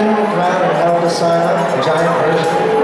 Ken Rather held the sign up, a giant version.